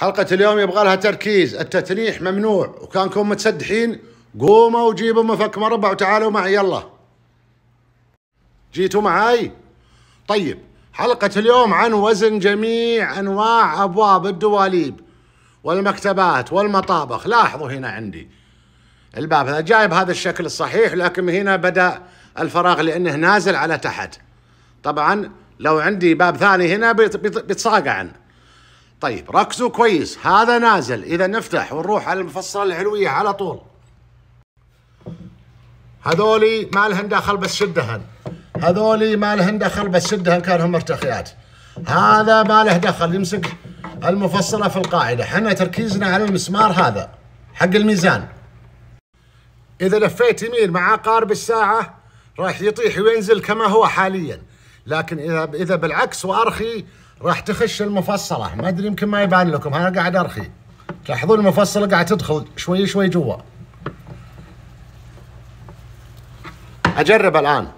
حلقة اليوم يبغى لها تركيز. التتنيح ممنوع. وكانكم متسدحين قوموا وجيبوا مفك مربع وتعالوا معي. يلا. جيتوا معاي؟ طيب. حلقة اليوم عن وزن جميع أنواع أبواب الدواليب والمكتبات والمطابخ. لاحظوا هنا عندي. الباب هذا جاي بهذا الشكل الصحيح لكن هنا بدأ الفراغ لأنه نازل على تحت. طبعا لو عندي باب ثاني هنا بيتصاقع طيب ركزوا كويس. هذا نازل. إذا نفتح ونروح على المفصلة العلوية على طول. هذولي ما لهن دخل بس شدهن هذولي ما لهن دخل بس شدهن كانهم مرتخيات. هذا ما له دخل. يمسك المفصلة في القاعدة. حنا تركيزنا على المسمار هذا حق الميزان. إذا لفيت يمين مع قارب الساعة راح يطيح وينزل كما هو حاليا. لكن إذا إذا بالعكس وأرخي راح تخش المفصلة. ما أدري يمكن ما يبان لكم. أنا قاعد أرخي. تلاحظون المفصلة قاعد تدخل شوي شوي جوا. أجرب الآن.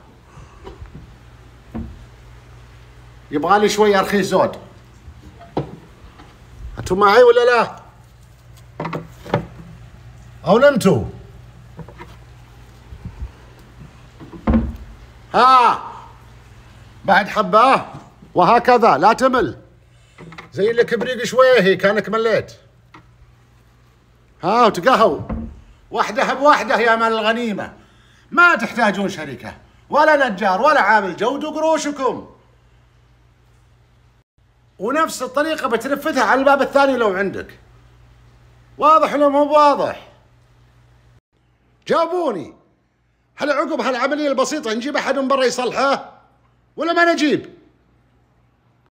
يبغى لي شوي أرخي زود أنتم معي ولا لا؟ أو نمتوا؟ ها! بعد حبة؟ وهكذا لا تمل. زي اللي كبريق شوية كأنك مليت. ها وتقهوا وحده بوحده يا مال الغنيمة. ما تحتاجون شركة ولا نجار ولا عامل جود قروشكم. ونفس الطريقة بتنفذها على الباب الثاني لو عندك. واضح ولا مو واضح؟ جاوبوني. هل عقب هالعملية البسيطة نجيب أحد من برا يصلحه؟ ولا ما نجيب؟